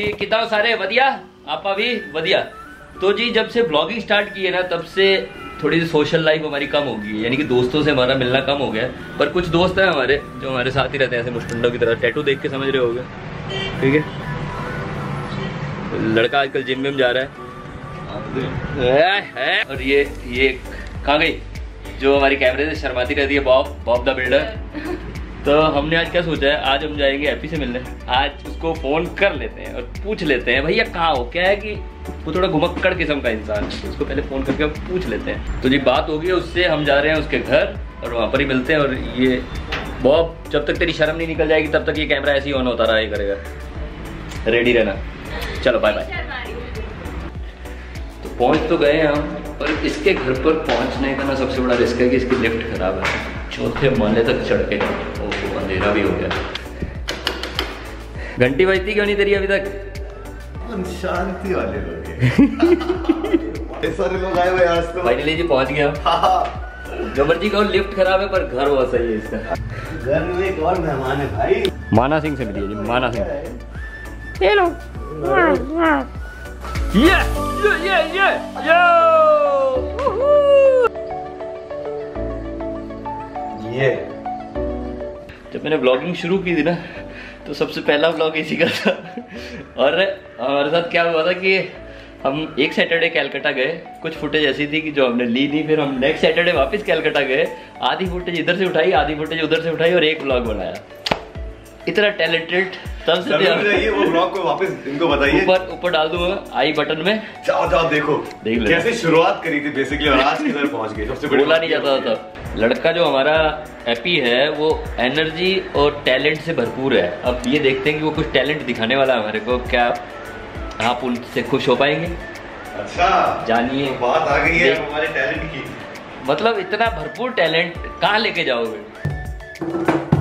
जी कितना सारे? वधिया? आपा भी वधिया। तो जी, जब से ब्लॉगिंग स्टार्ट की है ना, तब से थोड़ी सी सोशल लाइफ हमारी कम हो यानी कि दोस्तों से हमारा मिलना कम हो गया पर कुछ दोस्त हैं हमारे, जो हमारे साथ ही रहते हैं, ऐसे मुस्टंडों की तरह। टैटू देख के समझ रहे होगे। ठीक है? लड़का आजकल जिम में जा रहा है। और ये ये कहाँ गई? जो हमारी कैमरे से शर्माती रहती है बॉब बॉब द बिल्डर तो हमने आज क्या सोचा है? आज हम जाएँगे हैप्पी से मिलने। आज उसको फ़ोन कर लेते हैं और पूछ लेते हैं, भैया कहाँ हो? क्या है कि वो थोड़ा घुमक्कड़ किस्म का इंसान है। उसको पहले फ़ोन करके हम पूछ लेते हैं। तो जी, बात होगी उससे, हम जा रहे हैं उसके घर और वहाँ पर ही मिलते हैं और ये बॉब जब तक तेरी शर्म नहीं निकल जाएगी, तब तक ये कैमरा ऐसे ही ऑन होता रहा ही करेगा। रेडी रहना। चलो बाय बाय तो पहुँच तो गए हम, पर इसके घर पर पहुँचने का ना सबसे बड़ा रिस्क है कि इसकी लिफ्ट खराब है। चौथे माले तक चढ़ के। अंधेरा भी हो गया। घंटी बजती क्यों नहीं तेरी अभी तक? शांति वाले लोग हैं। सारे लोग आए हुए आज तो। फाइनली जी पहुँच गया। हाँ, जो कहो लिफ्ट खराब है पर घर बहुत सही है इसका। घर में एक और मेहमान है भाई। माना सिंह से मिलिए जी माना सिंह। हेलो। ये ये ये ये यो! ये। जब मैंने ब्लॉगिंग शुरू की थी ना तो सबसे पहला ब्लॉग इसी का था। और, हमारे साथ क्या हुआ था कि हम एक सैटरडे कैलकटा गए, कुछ फुटेज ऐसी थी कि जो हमने ली थी फिर हम नेक्स्ट सैटरडे वापस कैलकटा गए, आधी फुटेज इधर से उठाई, आधी फुटेज उधर से उठाई और एक ब्लॉग बनाया। इतना टैलेंटेड तब से जाइए वो ब्लॉग को वापस इनको बताइए। ऊपर ऊपर डाल दूँगा आई बटन में। जाओ जाओ देखो। देख लो। कैसे शुरुआत करी थी बेसिकली और आज किधर पहुँच गए सबसे बड़ी बोला नहीं जाता था। लड़का जो हमारा एपी है वो एनर्जी और टैलेंट से भरपूर है। अब ये देखते हैं कि वो कुछ टैलेंट दिखाने वाला है हमारे को। क्या आप उनसे खुश हो पाएँगे? अच्छा जानिए। तो बात आ गई है हमारे टैलेंट की। मतलब इतना भरपूर टैलेंट कहाँ लेके जाओगे?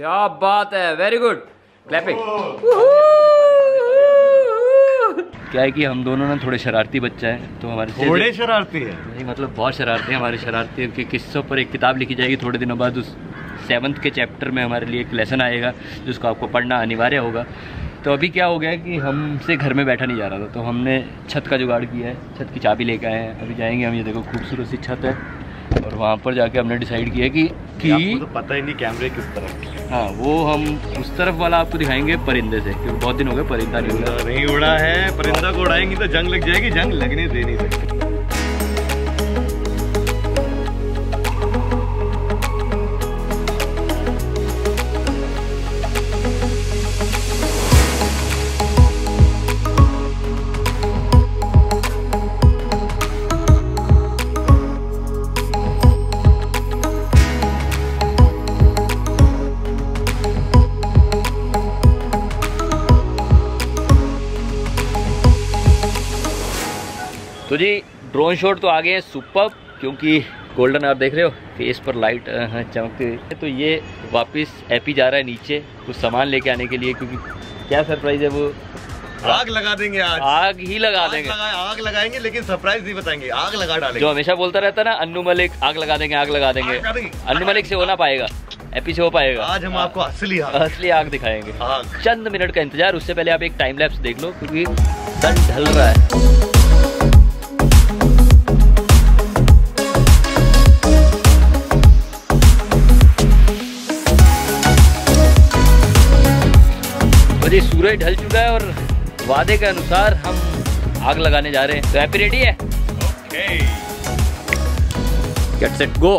क्या बात है वेरी गुड क्लैपिंग क्या है कि हम दोनों ना थोड़े शरारती बच्चे हैं तो हमारे थोड़े शरारती है? नहीं मतलब बहुत शरारती है हमारे शरारती के किस्सों पर एक किताब लिखी जाएगी थोड़े दिनों बाद उस सेवन्थ के चैप्टर में हमारे लिए एक लेसन आएगा जिसको आपको पढ़ना अनिवार्य होगा। तो अभी क्या हो गया कि हमसे घर में बैठा नहीं जा रहा था तो हमने छत का जुगाड़ किया है छत की चाबी लेके आए हैं अभी जाएँगे हम ये देखो खूबसूरत सी छत है। और वहाँ पर जाके हमने डिसाइड किया कि कि आपको तो पता ही नहीं कैमरे किस तरफ़। हाँ वो हम उस तरफ़ वाला आपको दिखाएँगे परिंदे से क्योंकि बहुत दिन हो गए परिंदा नहीं उड़ा। नहीं उड़ा है परिंदा को उड़ाएँगे तो जंग लग जाएगी जंग लगने दे नहीं सकते तो जी ड्रोन शॉट तो आ गए हैं सुपर क्योंकि गोल्डन आप देख रहे हो फेस पर लाइट चमकती हुई तो ये वापस एपी जा रहा है नीचे कुछ सामान लेके आने के लिए क्योंकि क्या सरप्राइज़ है वो? आग लगा देंगे आज। आग ही लगा आग देंगे। लगा- आग लगाएँगे लेकिन सरप्राइज़ नहीं बताएँगे आग लगा डालेंगे। जो हमेशा बोलता रहता है ना अन्नू मलिक आग लगा देंगे आग लगा देंगे। अन्नू मलिक से हो ना पाएगा एपी से हो पाएगा। आज हम आपको असली आग। असली आग दिखाएँगे। चंद मिनट का इंतज़ार उससे पहले आप एक टाइम लैप्स देख लो क्योंकि सन ढल रहा है। जी सूरज ढल चुका है और वादे के अनुसार हम आग लगाने जा रहे हैं। तो हैप्पी रेडी है? ओके गेट सेट गो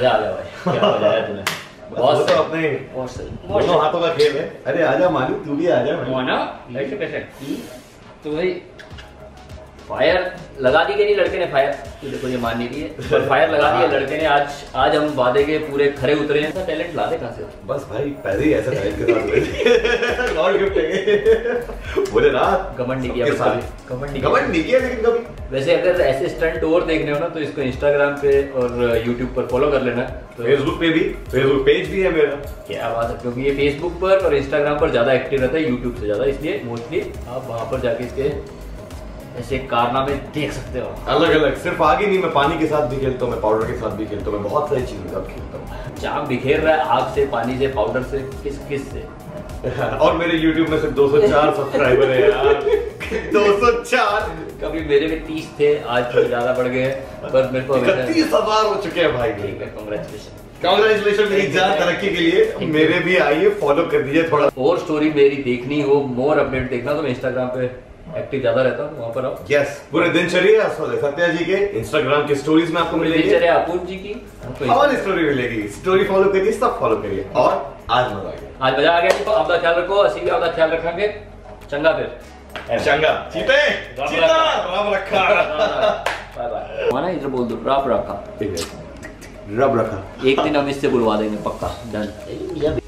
क्या मज़ा आया तुम्हें। बहुत तो अपने बहुत दोनों हाथों का खेल है। अरे आजा मालू तू भी आजा। मोना ऐसे कैसे? तो भाई फायर लगा दी कि नहीं लड़के ने फायर तो देखो ये मान नहीं रही है। पर फायर लगा दी लड़के ने आज आज हम वादे के पूरे खरे उतरे हैं। टैलेंट ला दे कहाँ से? बस भाई पहले ही ऐसा टाइम के साथ लॉर्ड गिफ्ट है बोले रात घमंड नहीं किया घमंड नहीं। घमंड नहीं किया लेकिन कभी। वैसे अगर ऐसे स्टंट और देखने हो ना तो इसको इंस्टाग्राम पे और यूट्यूब पर फॉलो कर लेना। तो फेसबुक पे भी फेसबुक पेज भी है मेरा। क्या बात है क्योंकि ये फेसबुक पर और इंस्टाग्राम पर ज़्यादा एक्टिव रहता है यूट्यूब से ज़्यादा। इसलिए मोस्टली आप वहाँ पर जाके इसके ऐसे कारनामे देख सकते हो। अलग अलग। सिर्फ़ आगे नहीं मैं पानी के साथ भी खेलता हूँ मैं पाउडर के साथ भी खेलता हूँ मैं बहुत सारी चीज़ों के साथ खेलता हूँ। जाम बिखेर रहा है आग से पानी से पाउडर से किस किस से? और मेरे YouTube में सिर्फ़ 204 सब्सक्राइबर है यार। 204 कभी मेरे में तीस थे आज थोड़े ज़्यादा बढ़ गए पर मेरे को इकतीस हज़ार हो चुके हैं भाई। ठीक है कॉन्ग्रेचुलेशन कांग्रेचुलेशन मेरी जान तरक्की के लिए। मेरे भी आइए फॉलो कर दीजिए थोड़ा। और स्टोरी मेरी देखनी हो मोर अपडेट देखना तो मैं इंस्टाग्राम पे एक्टिव ज़्यादा रहता हूँ वहाँ पर आओ। यस पूरे दिनचर्या सत्या जी के इंस्टाग्राम की स्टोरीज में आपको मिलेगी। दिनचर्या अपूर्व जी की और स्टोरी मिलेगी। स्टोरी फॉलो करिए सब फॉलो करिए। और आज मज़ा आ गया। आज मज़ा आ गया तो आपका ख्याल रखो असी भी आपका ख्याल रखेंगे। चंगा फिर। चंगा। चीते राम रखा। राम रखा। Bye bye. माना इधर बोल दो रब रखा। रब रखा। एक दिन हम इससे बुलवा देंगे पक्का। डन